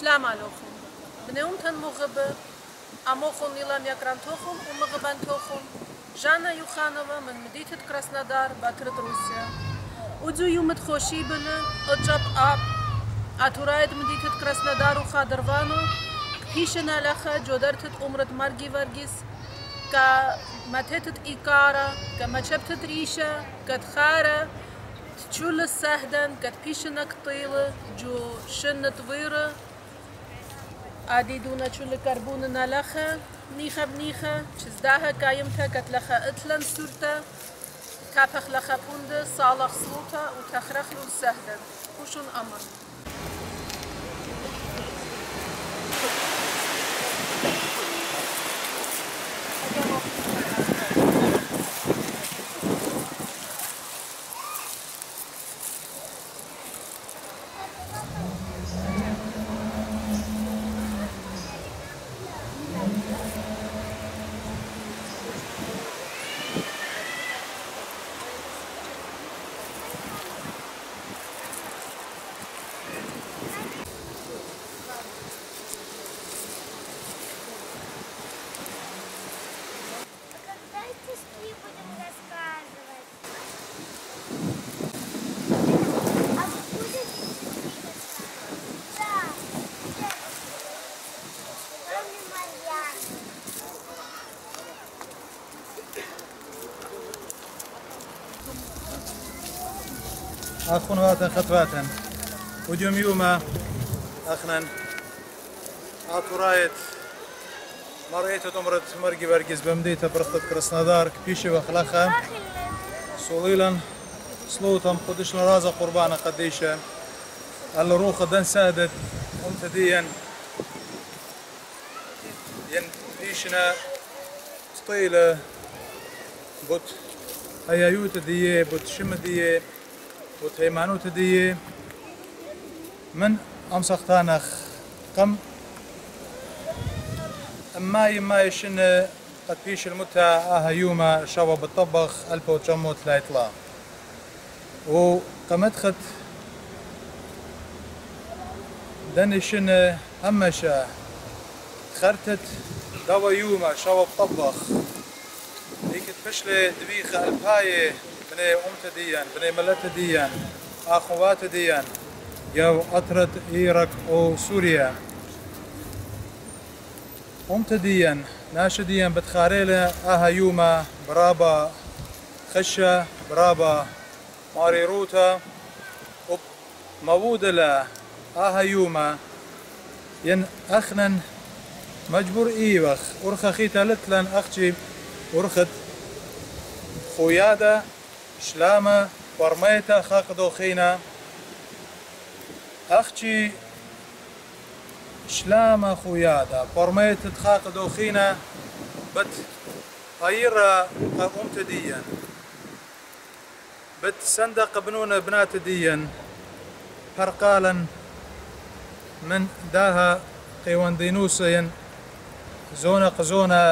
سلام علیکم. خون بنهم تن مغب اما خون نیلم یکران تو خون و مغبن تو خون جانا یوخانوا من مدیتت کرسندار باترت روسیا او دو یومت خوشی بله اجاب آب. اتورایت مدیتت کرسندار و خادروانو. پیش نالخه جودرتت عمرت مرگی ورگیس. که متتت ایکارا که مچبتت ریشه که خارا چول سهدن که پیش نکتیل جو شنت ویره. عادي دونا تشول كربون نالخة نيخة بنيخة چزداها كايمتا كت لخا اتلن سورتا كافخ لخا بوند صالح صلوتا وتخرخ له أخوات خطوات وديوم يوما أخنا أطرايت مريت تمرت مرقي برقز بمديتا برختت كرسنادار كبيشي وخلخة صوليلا سلوتم قدش رازا قربانا قديشة الروخ دن سادت. امتديا ين ديشنا سطيلة. بوت. هيايوت دية بوت شم ديه وتهيمانوت دي من أمسخ تانخ قم. أما يما يشن قد فيش المتع آها يوما شوا بالطبخ ألف وتشموت لا يطلع. وقمت دني شن همشا خرتت دوا يوما شوا بطبخ هيك تفشلي دبيخة الباية بني أمت ديان بني ملت ديان أخوات ديان. يو أطرت إيرك أو سوريا. أمت ديان ناش ديان بتخاريلة أها يوما برابا خشة برابا ماري روتا. مودلة أها يوما. ين أخنن مجبور إيوخ. أرخى خيتا لتلن أخشي أرخت خويادا. شلاما ورميتا خاق دوخينا اخشي شلاما خويادا ورميتا خاق دوخينا بت هەیڕە قەقومتە دیەن بت سندق بنونا بنات ديا. پەرقالن من داها قيوان قەیوەندینووسەن زۆنە قزۆنە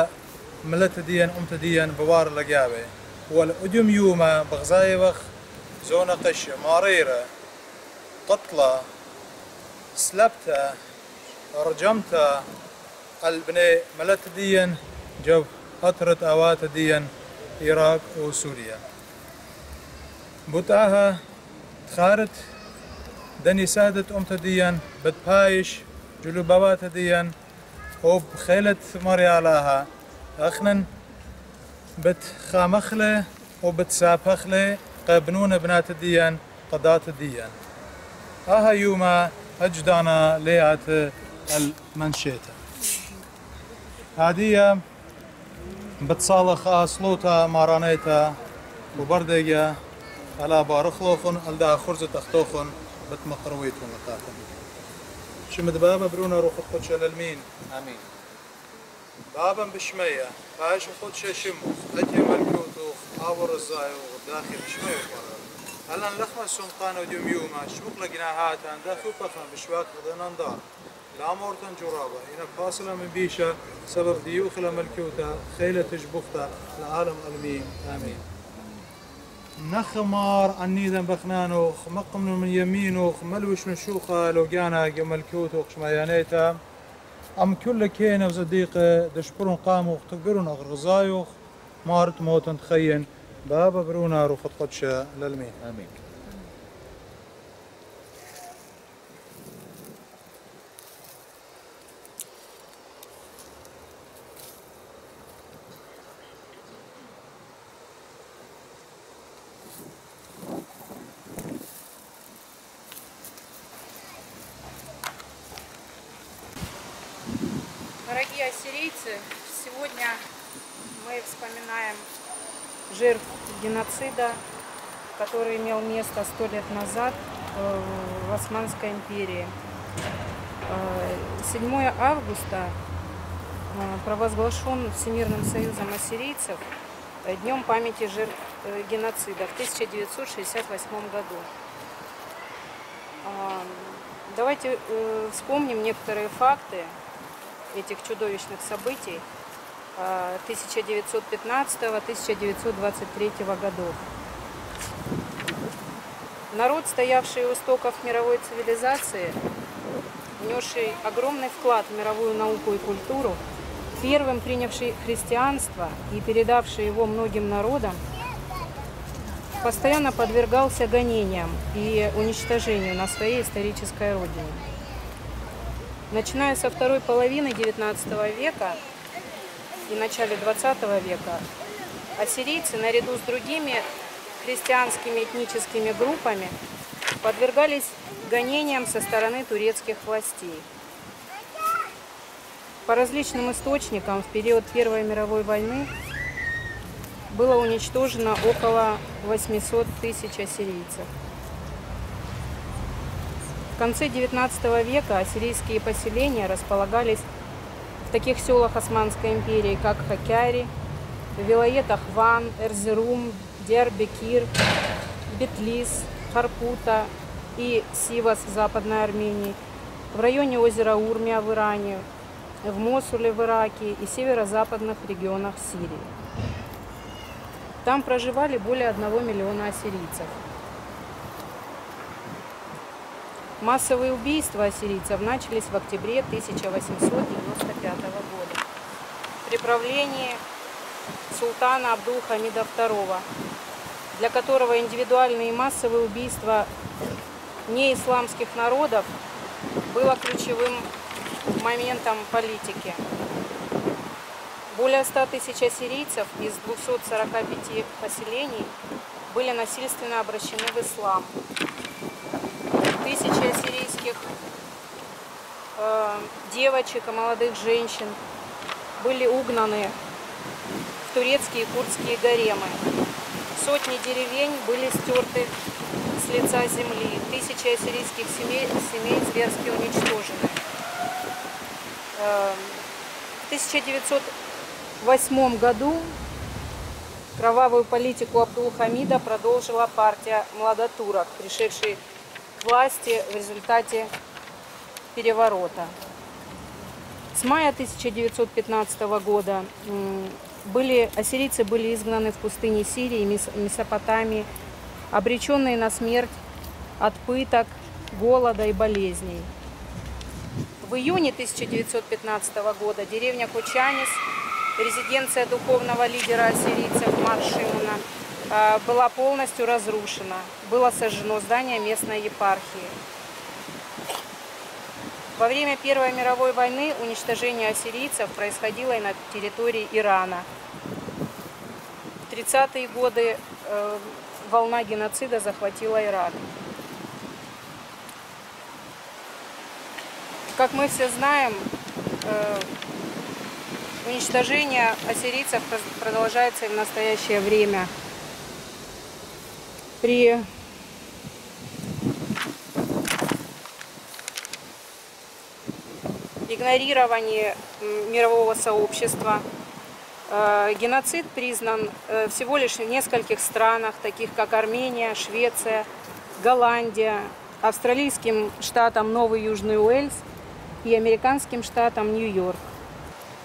ملت ديا أمت ديا بوار لەگیاوێ والأدم يوما بغزايوخ زونا قش ماريرة قطلة سلبتا رجمتا البني ملت ديا جو فترة أوات ديا العراق وسوريا بوتاها تخارت دني سادت أمت ديا بتبايش جلوبابات ديا وب خيلت مريالاها أخنن بت خامخله وبت سابخله قبنون بنات الديان قضات الديان آها يوما أجدانا ليات المنشيتة هادية بتصالخ أصلوتا مارانيتا وبردقة على بارخلوخن ألدا خرزة أختوخن بتمقرويتهم شمد بابا برونا روح القدس للمين آمين بابا بشمية هاش خود شمو أتي ملكوتو آور الزايو داخل بشمية هلا لخمة سلطان وديوم يوما شبوك لقنا هاتان. داخل بخم بشواك غضنا دار لا مورتن جرابة هنا فاصلة من بيشة سبب ديوخ لملكوتا خيلة جبوختا العالم ألمين آمين نخمار عنيدا بخنانوخ مقم من يمينوخ ملوش من شوخة لو جانا جمل كوتوخ ام كل كينه وصديقه دشبرون قاموا وختبرون اغرزايوخ مارت موتن تخين بابا برونا رفت قدشة للمين امين геноцида, который имел место сто лет назад э, в Османской империи. Э, 7 августа э, провозглашен Всемирным союзом ассирийцев э, Днем памяти жертв э, геноцида в 1968 году. Давайте э, вспомним некоторые факты этих чудовищных событий э, 1915-1923 годов. Народ, стоявший у истоков мировой цивилизации, внесший огромный вклад в мировую науку и культуру, первым принявший христианство и передавший его многим народам, постоянно подвергался гонениям и уничтожению на своей исторической родине. Начиная со второй половины XIX века и начале XX века, ассирийцы наряду с другими христианскими этническими группами подвергались гонениям со стороны турецких властей. По различным источникам в период Первой мировой войны было уничтожено около 800 тысяч ассирийцев. В конце XIX века ассирийские поселения располагались в таких селах Османской империи, как Хакяри, вилоетах Ван, Эрзерум, Диарбекир, Бетлис, Харпута и Сивас в Западной Армении, в районе озера Урмия в Иране, в Мосуле в Ираке и северо-западных регионах Сирии. Там проживали более 1 миллиона ассирийцев. Массовые убийства ассирийцев начались в октябре 1895 года при правлении султана Абдул-Хамида II, для которого индивидуальные массовые убийства неисламских народов было ключевым моментом политики. Более 100 тысяч ассирийцев из 245 поселений были насильственно обращены в ислам. Тысячи ассирийских э, девочек и молодых женщин были угнаны в турецкие и курдские гаремы. Сотни деревень были стерты с лица земли. Тысячи ассирийских семей, семей зверски уничтожены. Э, В 1908 году кровавую политику Абдул-Хамида продолжила партия Младотурок, пришедший к власти в результате переворота. С мая 1915 года были, ассирийцы были изгнаны в пустыне Сирии Месопотамии, обреченные на смерть от пыток, голода и болезней. В июне 1915 года деревня Кучанис, резиденция духовного лидера ассирийцев Маршимуна, была полностью разрушена. Было сожжено здание местной епархии. Во время Первой мировой войны уничтожение ассирийцев происходило и на территории Ирана. В 30-е годы э, волна геноцида захватила Ирак. Как мы все знаем, э, уничтожение ассирийцев продолжается и в настоящее время. При игнорировании мирового сообщества э, геноцид признан э, всего лишь в нескольких странах, таких как Армения, Швеция, Голландия, австралийским штатом Новый Южный Уэльс и американским штатом Нью-Йорк.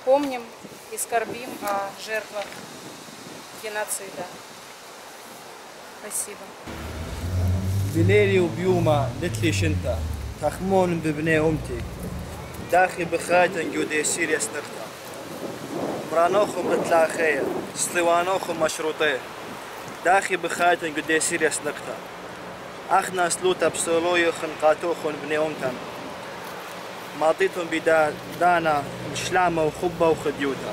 Помним и скорбим о жертвах геноцида. Спасибо. بليلي وبيوما لتلي شنتا تخمون ببني أمتي داخي بخايتن جودي سيريا سنقتا مرانوخم بتلا خير سلوانوخم مشروطي داخي بخايتن جودي سيريا سنقتا أخنا سلوتا بسولوي خنقاتوخن بني أمتن ماضيتهم بدا دانا شلامة وخبة وخديوتا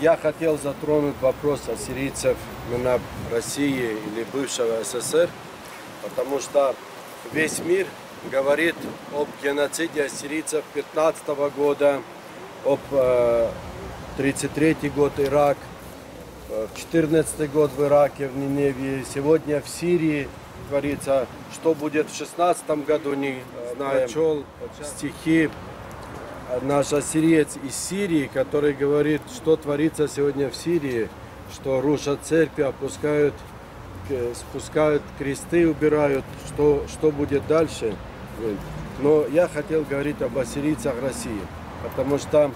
Я хотел затронуть вопрос ассирийцев на России или бывшего СССР, потому что весь мир говорит об геноциде ассирийцев 15 года, об 33 год Ирак, э, 14 год в Ираке, в Ниневии, сегодня в Сирии творится, что будет в 16 году, не знаем. Прочел стихи наш ассириец из Сирии, который говорит, что творится сегодня в Сирии, что рушат церкви, опускают, э, спускают кресты, убирают, что, что будет дальше. Но я хотел говорить об ассирийцах России, потому что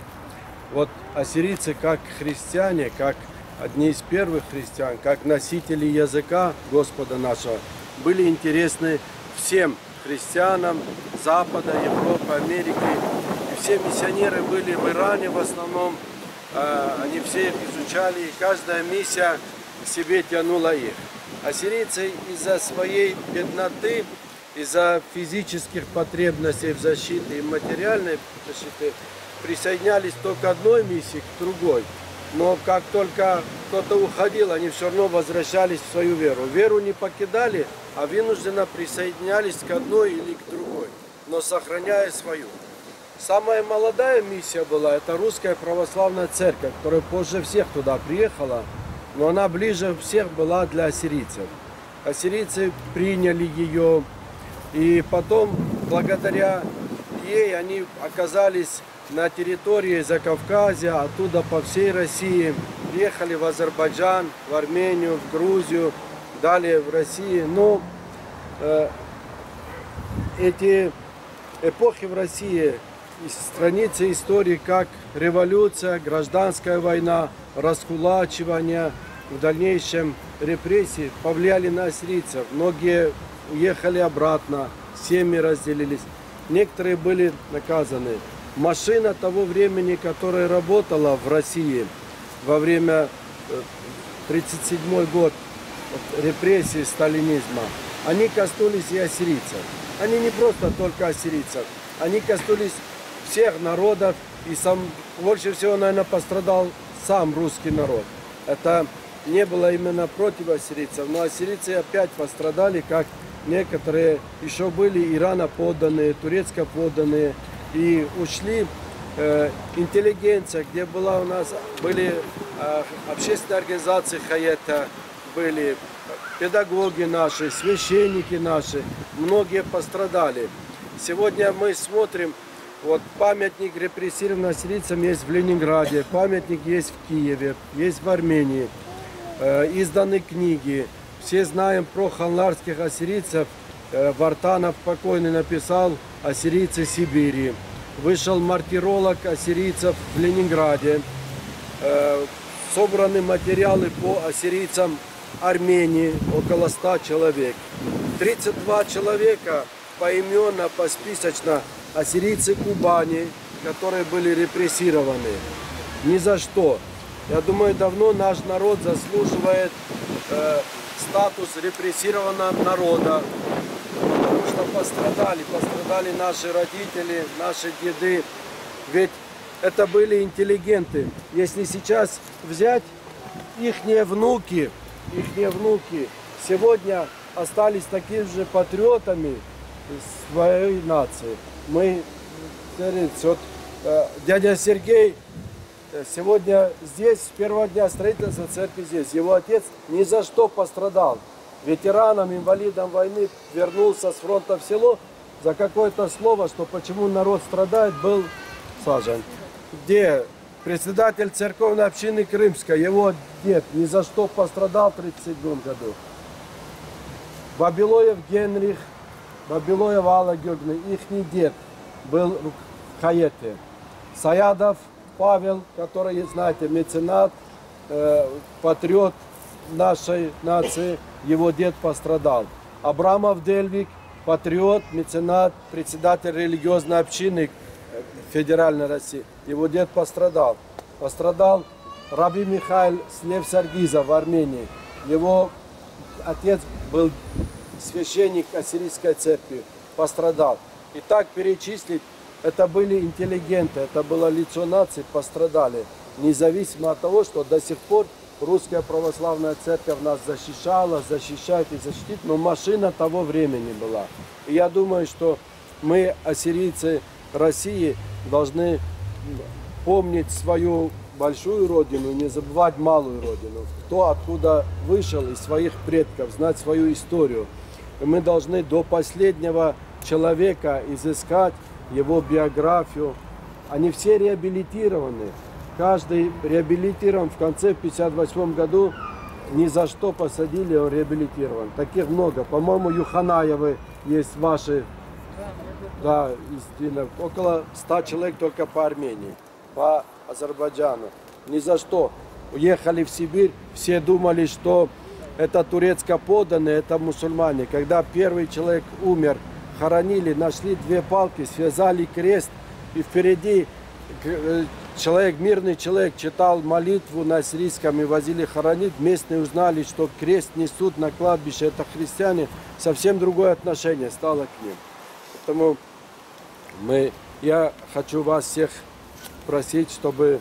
вот ассирийцы как христиане, как одни из первых христиан, как носители языка Господа нашего, были интересны всем христианам Запада, Европы, Америки. Все миссионеры были в Иране в основном. Э, Они все их изучали, и каждая миссия к себе тянула их. Ассирийцы из-за своей бедноты, из-за физических потребностей в защите и материальной защиты присоединялись то к одной миссии, к другой. Но как только кто-то уходил, они все равно возвращались в свою веру. Веру не покидали, а вынужденно присоединялись к одной или к другой, но сохраняя свою. Самая молодая миссия была, это русская православная церковь, которая позже всех туда приехала, но она ближе всех была для ассирийцев. Ассирийцы приняли ее, и потом, благодаря ей, они оказались на территории Закавказья, оттуда по всей России, приехали в Азербайджан, в Армению, в Грузию, далее в России. Но э, эти эпохи в России, страницы истории, как революция, гражданская война, раскулачивание, в дальнейшем репрессии повлияли на ассирийцев. Многие уехали обратно, семьи разделились. Некоторые были наказаны. Машина того времени, которая работала в России во время 1937 год вот, репрессий сталинизма, они коснулись и ассирийцев. Они не просто только ассирийцев, они коснулись всех народов, и сам, больше всего, наверное, пострадал сам русский народ. Это не было именно против ассирийцев, но ассирийцы опять пострадали, как некоторые еще были Ирана подданные, турецко подданные, и ушли э, интеллигенция, где была у нас, были э, общественные организации Хаета, были педагоги наши, священники наши, многие пострадали. Сегодня мы смотрим, вот памятник репрессированным ассирийцам есть в Ленинграде, памятник есть в Киеве, есть в Армении, э, изданы книги. Все знаем про ханларских ассирийцев, Э, Вартанов покойный написал «Ассирийцы Сибири». Вышел мартиролог ассирийцев в Ленинграде. Э, Собраны материалы по ассирийцам Армении, около 100 человек. 32 человека поименно, посписочно ассирийцы Кубани, которые были репрессированы. Ни за что. Я думаю, давно наш народ заслуживает э, статус репрессированного народа, потому что пострадали, пострадали наши родители, наши деды. Ведь это были интеллигенты. Если сейчас взять их внуки, их внуки сегодня остались такими же патриотами своей нации. Мы, вот, э, дядя Сергей э, сегодня здесь, с первого дня строительства церкви здесь. Его отец ни за что пострадал ветеранам, инвалидам войны вернулся с фронта в село, за какое-то слово, что почему народ страдает, был сажен. Где председатель церковной общины Крымской, его дед ни за что пострадал в 1937 году. Бабилоев Генрих, Бабилоев Алла Георгиевна, их дед был в Хаете. Саядов Павел, который, знаете, меценат, э, патриот, нашей нации, его дед пострадал. Абрамов Дельвик, патриот, меценат, председатель религиозной общины э, Федеральной России. Его дед пострадал. Пострадал Раби Михаил Слев Саргиза в Армении. Его отец был священник Ассирийской церкви, пострадал. И так перечислить, это были интеллигенты, это было лицо нации, пострадали. Независимо от того, что до сих пор русская православная церковь нас защищала, защищает и защитит, но машина того времени была. И я думаю, что мы, ассирийцы России, должны помнить свою большую родину, не забывать малую родину. Кто откуда вышел из своих предков, знать свою историю. Мы должны до последнего человека изыскать его биографию. Они все реабилитированы. Каждый реабилитирован в конце 58 году. Ни за что посадили, он реабилитирован. Таких много. По-моему, Юханаевы есть ваши. Да, истинно. Около 100 человек только по Армении, по Азербайджану. Ни за что. Уехали в Сибирь, все думали, что это турецко поданные, это мусульмане. Когда первый человек умер, хоронили, нашли две палки, связали крест, и впереди э, человек, мирный человек, читал молитву на сирийском и возили хоронить. Местные узнали, что крест несут на кладбище, это христиане, совсем другое отношение стало к ним. Поэтому мы, я хочу вас всех просить, чтобы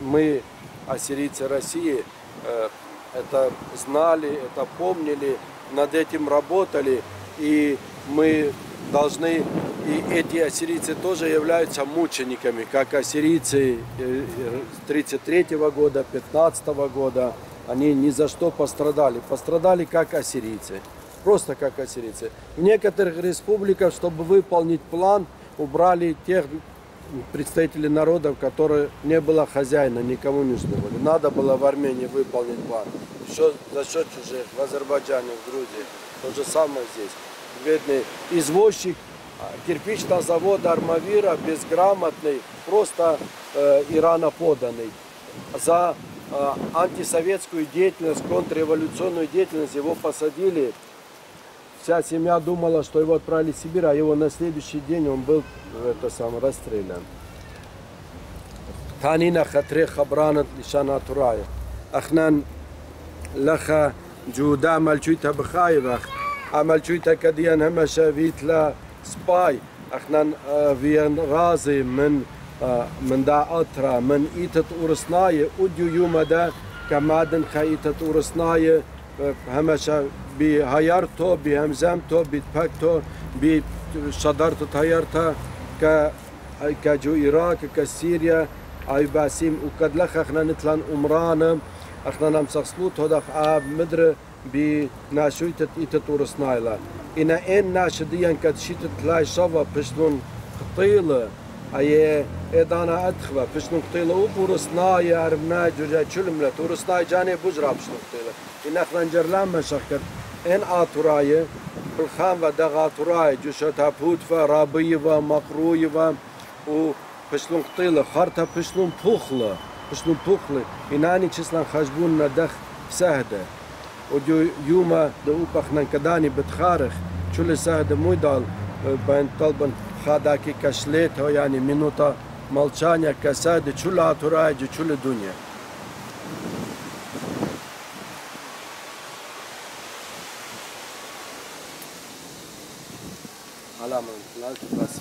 мы, ассирийцы России, э, это знали, это помнили, над этим работали, и мы должны, и эти ассирийцы тоже являются мучениками, как ассирийцы 33 э, -го года, 15 -го года, они ни за что пострадали, пострадали как ассирийцы, просто как ассирийцы. В некоторых республиках, чтобы выполнить план, убрали тех представители народов, которые не было хозяина, никому не были. Надо было в Армении выполнить план. Еще за счет чужих, в Азербайджане, в Грузии. То же самое здесь. Бедный извозчик а, кирпичного завода Армавира, безграмотный, просто э, ираноподанный. За э, антисоветскую деятельность, контрреволюционную деятельность его посадили Вся семья думала, что его отправили в Сибирь, а его на следующий день он был это сам расстрелян. Танина хатре хабранат лишана турая. Ахнан лаха جودا ملچویتا بخای وقت عملچویتا کدیان همه شویت لا سباي اخنا وين رازي من من دا أطرا من إيتة أورسناية أديو يوم دا كمادن خايتة أورسناية همسا بی هیار تو بی همزم تو بی پک تو بی صدر تو تیار تا که که جو ایراک که سوريا أي باسيم وقد لخ أخنا نتلان عمرانم أخنا نم نام تو دخ آب مدر بی ناشوي تت إيت تورسنايلا إنا إن ناشديان كتشيت تلاي شوا پشتون خطيله a je edana etxve pişnun qtila u burusnay ermne cüce çülümle turusnay cani bujra pişnun qtila inne xencerlan men şakir en aturayı Pılxan və dəğaturayı cüşətəput və rabıyı və maqruyu və u pişlun qtila xarta pişlun puxlı pişlun puxlı inani çislan xajbun nadəx səhdə o yuma da u paxnan kadani bitxarix çülü səhdə muydal ben talban ha dakikaš leta, yani minuta молчания касается чула атурая, чула дуния. Алама, лалки баси.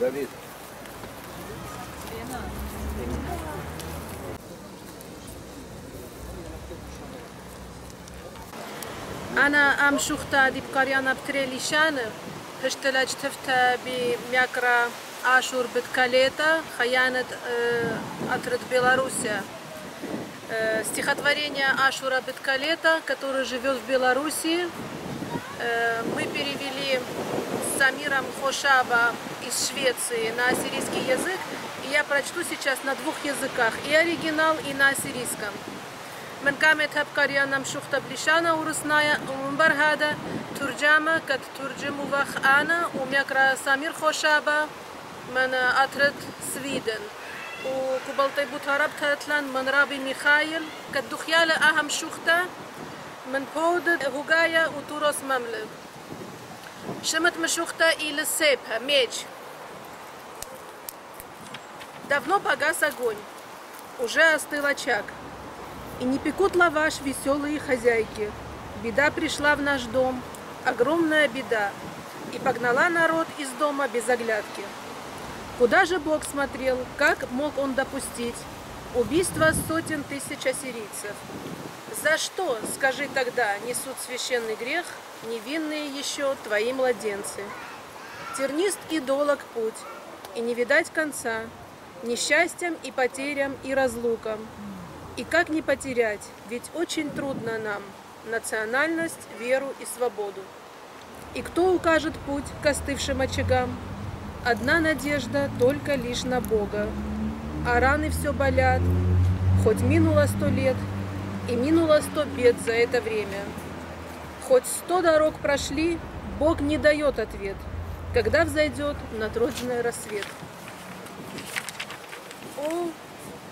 Давид. انا ام شوختا دیبکاریانا بتریلیشان هشتلاج تفتا بی میاکرا آشور بدکالета хаянет отрыт Беларуси. Стихотворение Ашура Беткалета, который живет в Белоруссии, э, мы перевели с Самиром Хошаба из Швеции на ассирийский язык. И я прочту сейчас на двух языках, и оригинал, и на ассирийском. من قامت هبقريانا مشوختا بلشانا ورسنايا ومنبر هذا ترجمة كت ترجم وخ أنا وميكرا سمير خوشابة من أترد سويدن وكبلتي بوتارب تتلان من رابي ميخايل كت دخيالة أهم شوختا من بود هوغايا وتوروس مملك شمت мешухта или сепа, меч. Давно погас огонь, уже остыл очаг. И не пекут лаваш веселые хозяйки. Беда пришла в наш дом, огромная беда, и погнала народ из дома без оглядки. Куда же Бог смотрел, как мог он допустить убийство сотен тысяч ассирийцев? За что, скажи тогда, несут священный грех невинные еще твои младенцы? Тернист и долог путь, и не видать конца, несчастьям и потерям и разлукам. И как не потерять, ведь очень трудно нам национальность, веру и свободу. И кто укажет путь к остывшим очагам? Одна надежда только лишь на Бога. А раны все болят, хоть минуло сто лет, и минуло сто бед за это время. Хоть сто дорог прошли, Бог не дает ответ, когда взойдет над родиной рассвет. О,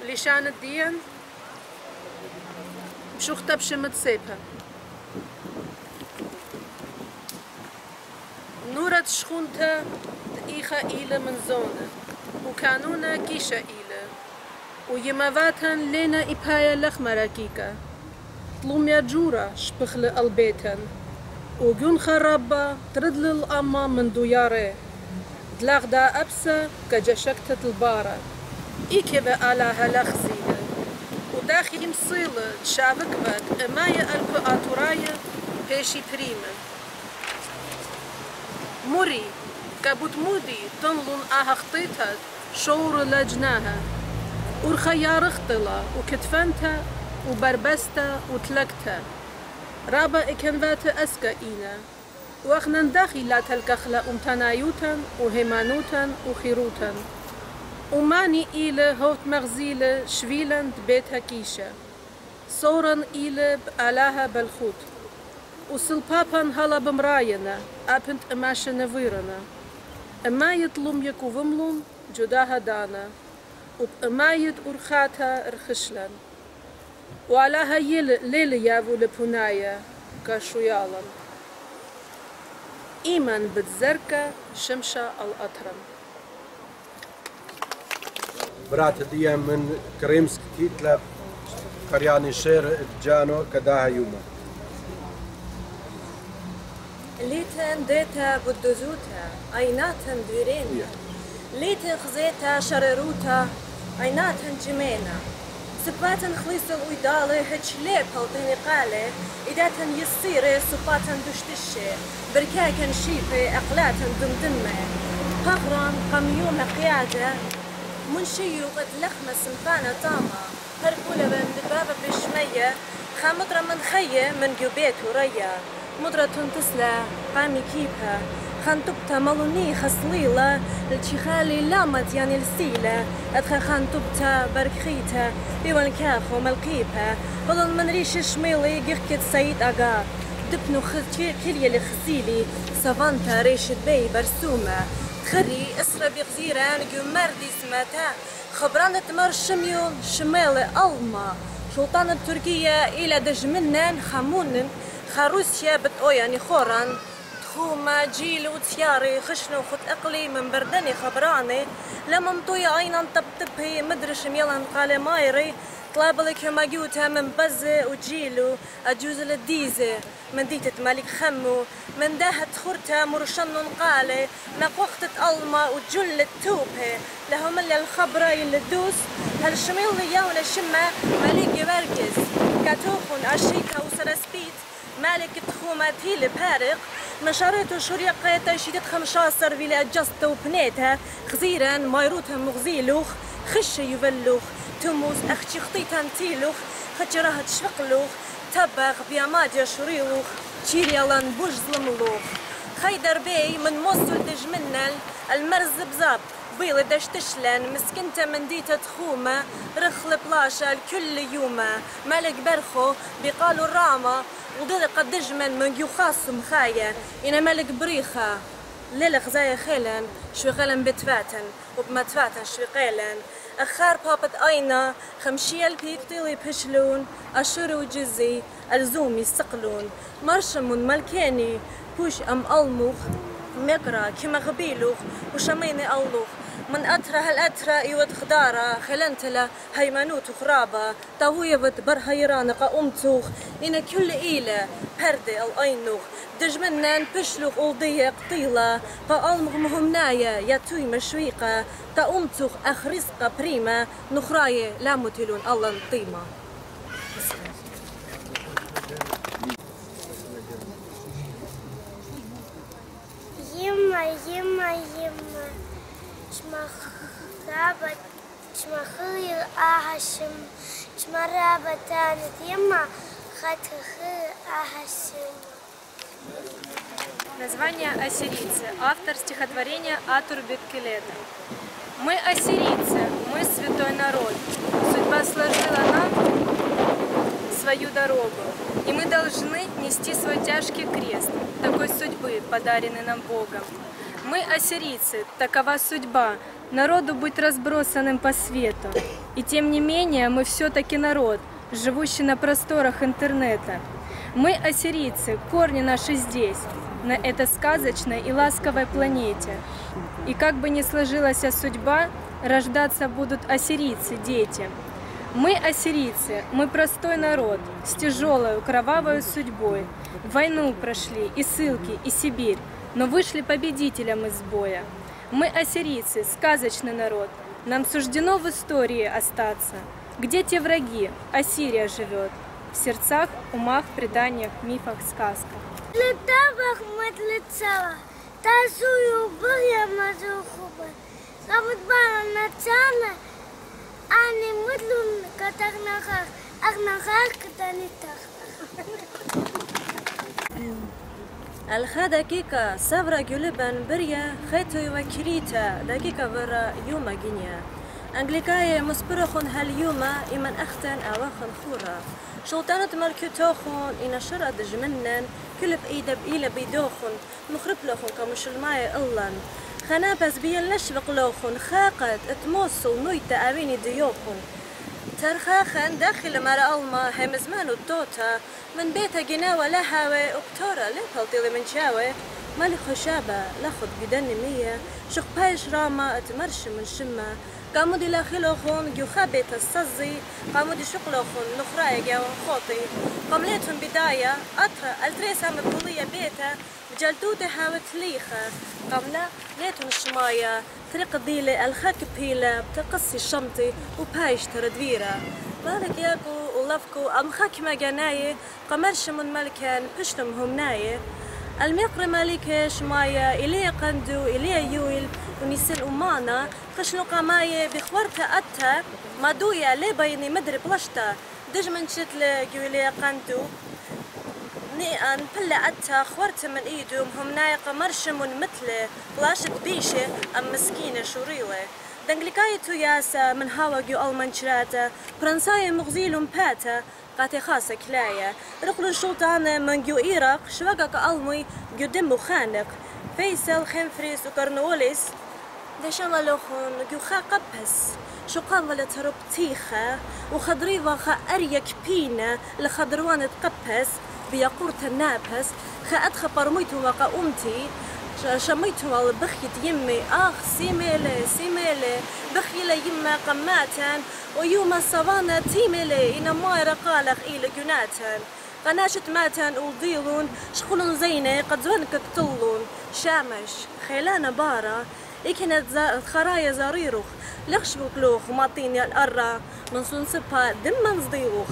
лишан диен, مش اختها بشمت سيبها. نورة شخونتا إيخا إيلة من زونة وكانونا كيشا إيلة. ويمافاتن لينا إبهايا لخمرا كيكا طلوميا جورا شبخل البيتن. وجون خرابة تردل للأما من دوياري دلاغ دا أبسا كجشكتة البارة. إيكي على هلخس وداخل مصيلة تشابك بات أمايا ألبو آتورايا بيشي بريمة موري كابوت مودي تنلون آها خطيتها شور لجناها ورخيار اختلا وكتفنتا وبربستا وتلكتا رابا إكنفات أسكا إينا وأخنا داخل لا تلكخلا أمتنايوتا وهيمانوتا وخيروتا وماني إيلة هوت مغزيلة شويلند بيتها كيشة صورا إيلة بألاها بالخوت وسلبابان هلا بمراينا أبنت أماشنا فيرنا أما يطلم يكو وملون جداها دانا وبأمايد أرخاتها رخشلن وعلى هاي ليل يافو لبنايا كشويالا إيمان بتزركة شمشة الأطرم bratë të jemën Krimsk, Kitlev, Karjani Sherë, Gjano, Kadaha Juma. ليتن ديتا بدوزوتا عيناتن ديرينا. ليتن خزيتا شرروتا عيناتن جمينا. سباتن خليصن ويدالي هجلي بالدين قالي إداتن يصيري سباتن دشتشي بركاكن شيفي أقلاتن دمدمة قبران قميوم قيادة منشيو قد لخمة سنفانة طامة هرقولة بن دبابة بشمية خامطرة من خية من جوبيت وريا. مدرة تسلى قامي كيبها. خانتبتا ملوني خصليلة الشيخالي لامت يعني السيلة أدخل خانتبتا بركخيتا بيوان كاخو ملقيبها بلن من ريش شميلي جيخكت سيد أغا دبنو خذ كلية لخزيلي سافانتا ريش بي برسومة. خري اسرى بغزيران جمردي سماتا. خبران تمر شميو شمال ألما. سلطان تركيا إلى دجمنان خامونن خروسيا بتقوياني خوران. تخوما جيل وتياري خشنو خط إقلي من بردني خبراني. لما مطوي عينا طبطبهي مدرش ميلا قال مايري. طلابلك هما جوتا من بزة وجيلو أجوز الديزة من ديتة ملك خمو من داهت خرتا مرشن قالي ما وقت ألما وجل توبه لهم اللي الخبرة اللي دوس هالشميل اللي يونا شمة ملك يبركز كاتوخون أشيكا وسرسبيت مالك تخومة هي بارق نشرت شريقة تشيدت خمشاصر فيلا جست وبنيتها خزيرا مايروتها مغزيلوخ خش يفلوخ تموز أختي خطي تنتيلوخ خدشي راه تشفقلوخ تبغ بيا ماديا شريوخ تشيري لأن ظلم لوخ. خيدر بي من موصل دجمنل المرز بزاب بيض داش تشلن مسكنته من ديتا تخومة رخل لبلاشا الكل يومة. ملك برخو بيقالو الرامة وضيق دجمن من يخاصم خايا إنا ملك بريخة. ليلة خزايا خيلن شوي خيلن بتفاتن وبما تفاتن شوي قيلن أخار بابت أينا خمشية البيك طيلي بشلون أشور وجزي الزوم يستقلون مرشمون ملكاني بوش أم ألموخ مقرا كما غبيلوخ وشميني ألوخ. من أترى هالأترى يود خدارة خلنتلا هيمنوت خرابة طاوية بد برهيران قأمتوخ إن كل إيلة بردي أو أينوخ دجمنان بشلوخ أولدية قطيلة. قألمغ مهمناية يا توي مشويقة. تأمتوخ أخرزقة بريمة. نخراية لا متلون الله نطيمة. يما يما. Название «Ассирийцы». Автор стихотворения Атур Беккелета. Мы ассирийцы, мы святой народ. Судьба сложила нам свою дорогу, и мы должны нести свой тяжкий крест, такой судьбы, подаренный нам Богом. Мы ассирийцы, такова судьба, народу быть разбросанным по свету. И тем не менее мы все-таки народ, живущий на просторах интернета. Мы ассирийцы, корни наши здесь, на этой сказочной и ласковой планете. И как бы ни сложилась судьба, рождаться будут ассирийцы, дети. Мы ассирийцы, мы простой народ, с тяжелой, кровавой судьбой. Войну прошли, и ссылки, и Сибирь, но вышли победителем из боя. Мы ассирийцы, сказочный народ, нам суждено в истории остаться. Где те враги? Ассирия живет. В сердцах, умах, преданиях, мифах, сказках. Летабах медлицала, тазую быря мазухуба. Кабутбана начала, а не мыдлун катарнахах, арнахах катанитах. خوبا قامت بانا نتسانا أني مثل كتغنا خاخ أغنا خاخ كتاني تخ الخا دقيقة سفرة جلبن بريا خيتو وكريتا دقيقة برا يوما جينيا أنجليكاية مسبرخون هاليوما إمن أختن أواخن خورا شلطانة ملكوتوخون إن شرع دجمنن كل بإيدا بإيلا بيدوخون مخرب لوخون كمش الماي إلان خنابس بيان لشبق لوخون خاقت اتموصل نويتا أبيني ديوخون ترخاخن داخل مرا ألما هم زمان الدوتا من بيتا جناوة لهاوي وبتورا ليبلتي من شاوي مالي خشابة لاخد قدن مية. شق بايش راما اتمرش من شمة. قاموا دي لاخلوخون جو خابت الصزي. قاموا دي شقلوخون نخراي جو خوطي. قملتهم بداية أطرا التريسا مبولية بيتا. بجلدودة هاوت ليخة. قملا ليتهم الشماية طريق الضيلة الخاك بيلة بتقصي الشمطي وبايش تردويرة بارك ياكو ولفكو أم خاك ما جناية. قمرش من ملكان بشتم هم الميقر مالك مايا إلي قندو إلي يويل ونسل أمانا خشنقا ماي بخورتا أتا مادويا لي بيني مدري بلاشتا بلشتا دجمن شتل جولي قندو ني ان بلا أتا خورت من إيدو هم نايق مرشم مثله بلاشت بيشة أم مسكينة شريوه دنگلیکای تو یاس آه، من هاوگیو آلمان چراتا آه، فرانسای مغزیلم پاتا آه، قاتي خاص كلاية رقل الشلطان من جو إيراق شواقك آلمی گودم مخانق فیصل فيصل خنفريس وكرنوليس دشان لوخون جو خا قبس. شو قال لتهرب تيخة وخضري وخا أريك بينا لخضروان تقبس بيقورت النابس خا أدخى برميتو وقا أمتي شميتو على بخيت يمي. آخ سيميلي سيميلي بخيلة يما قماتن ويوم الصبانة تيميلي إنا مايرة قالخ إلى جناتن قناشة ماتن ولديلون شغل زينة قد زوانك تطلون. شامش خيلانة بارة. إكنت خرايا زريروخ. لخش بكلوخ وماطيني الأرة. من سنسبها دم من صديوخ.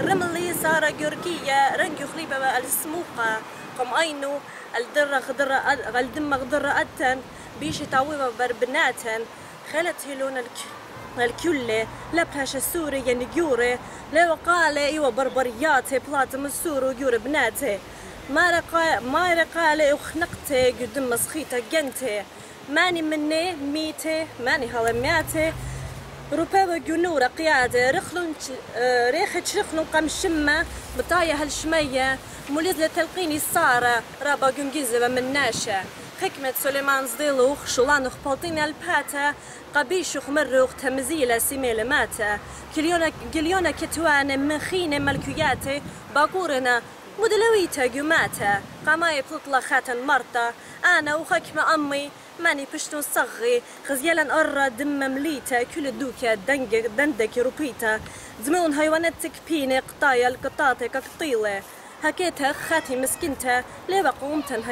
الرملي سارة جوركية رنجو خليبة السموقة. قم أينو الدرة أد- الدم خضرة أتن بيشي تعويضة بربناتن خلت هيلون الك الكل لبهاش السوري يعني جوري لو قال إيوه بربرياتي بلاتم السور وجور بناتي. ما رقا ما رقالي وخنقتي قدام مسخيتة جنتي. ماني مني ميتي ماني هلمياتي روبابا جنورة قيادة رخلون آه، ريخة رخلون قام شمة بطاية هالشمية مولد لتلقيني سارة رابا جنجيزة ناشا حكمة سليمان زديلوخ شولانو خبالطيني ألباتا قبيش خمرو تمزيلة سيميل ماتا. كليونا كليونا كتوان مخينة ملكياتي باكورنا مدلويتا جماتا قمايب خاتن مرتا. أنا وحكمة أمي ماني بشتون صغي خزيالا أرى دم مليتا كل دوكا دنجك دندك روبيتا زمون هايوانتك بيني قطايا القطاطي كقطيلة. هكيتها خاتي مسكنتا ليبا قومتا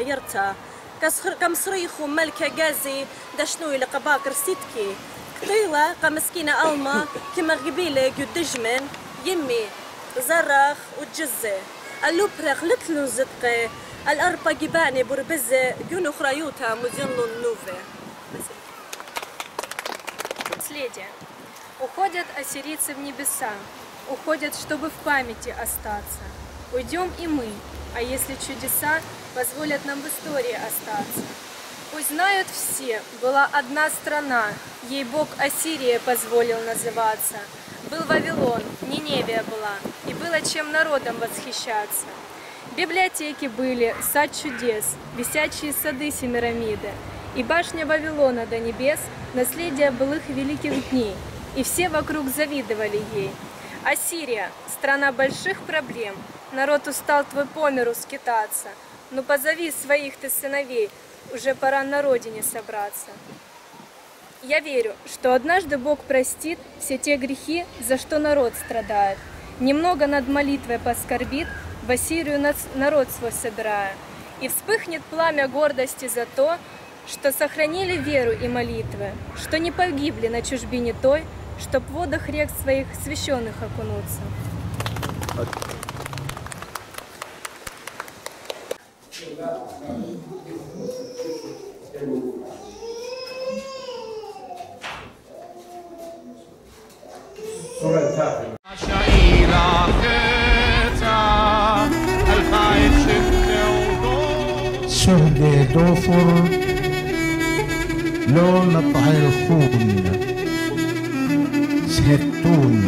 كم صريخو ملكة جازي دشنوي لقباكر سيتكي قطيلة قمسكينة ألما كما قبيلة قدجمن يمي زرخ وتجزي. اللوبرخ لتلو زدقي. All'Arpagibane Burbeze, Юну Храюта, Музин Луннуве. Наследие. Уходят ассирийцы в небеса, уходят, чтобы в памяти остаться. Уйдем и мы, а если чудеса позволят нам в истории остаться. Пусть знают все, была одна страна, ей Бог Ассирия позволил называться. Был Вавилон, Ниневия была, и было чем народом восхищаться. Библиотеки были, сад чудес, висячие сады Семирамиды, и башня Вавилона до небес, наследие былых великих дней, и все вокруг завидовали ей. Ассирия, страна больших проблем, народ устал твой по миру скитаться, ну позови своих ты сыновей, уже пора на родине собраться. Я верю, что однажды Бог простит все те грехи, за что народ страдает. Немного над молитвой поскорбит, в Ассирию народ свой собирая. И вспыхнет пламя гордости за то, что сохранили веру и молитвы, что не погибли на чужбине той, чтоб в водах рек своих священных окунуться. سهدي دوفر لو نطع الخون. سهتون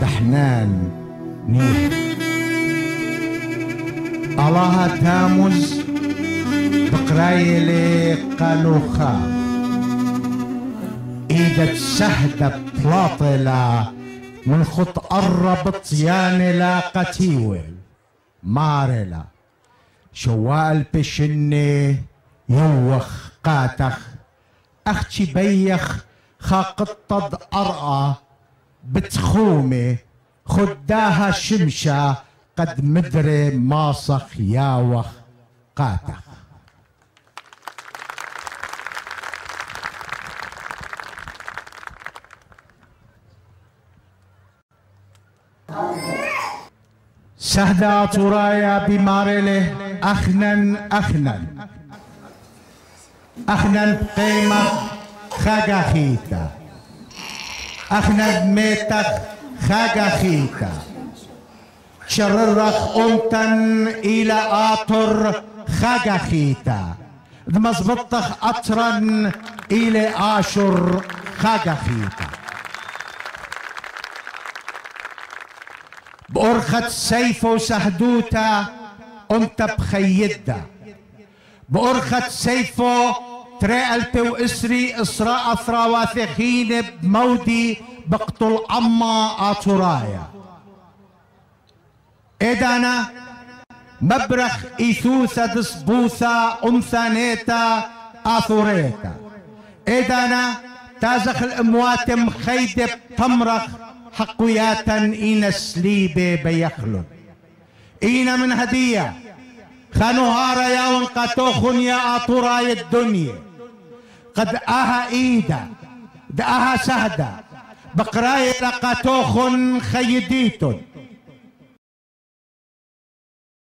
تحنان نيح الله تامز بقرايلي قالوخا إيدك سهدة بلاطلة من خط قربت يانلا قتيول مارلا شوال بشني يوخ قاتخ. أختي بيخ خاقطد أرقى بتخومي خداها شمشة قد مدري ماصخ ياوخ قاتخ. شهدا ترايا بمارله أخنن أخنن. أخنن قيمة خاقا خيتا أخنن ميتخ خاقا خيتا شررك أمتن إلى آطر خاقا خيتا دمزبطك أطرا إلى آشر خاقا خيتا بأرخة سيف وسهدوتا أنت بخيدة. بأرخة سيفه ترقلت وإسري إسراء أثرى واثخين بمودي بقتل أما آتورايا. إدانا مبرخ إيثوثا دسبوثا أمثانيتا آثوريتا. إدانا تازخ الأموات مخيدب تمرخ حقوياتا إين سليبة بيخلد إين من هدية. خانوهارا يا وانقاتوخن يا أطراي الدنيا. قد أها إيدا. دأها سهدة بقراي لقاتوخن خيديتن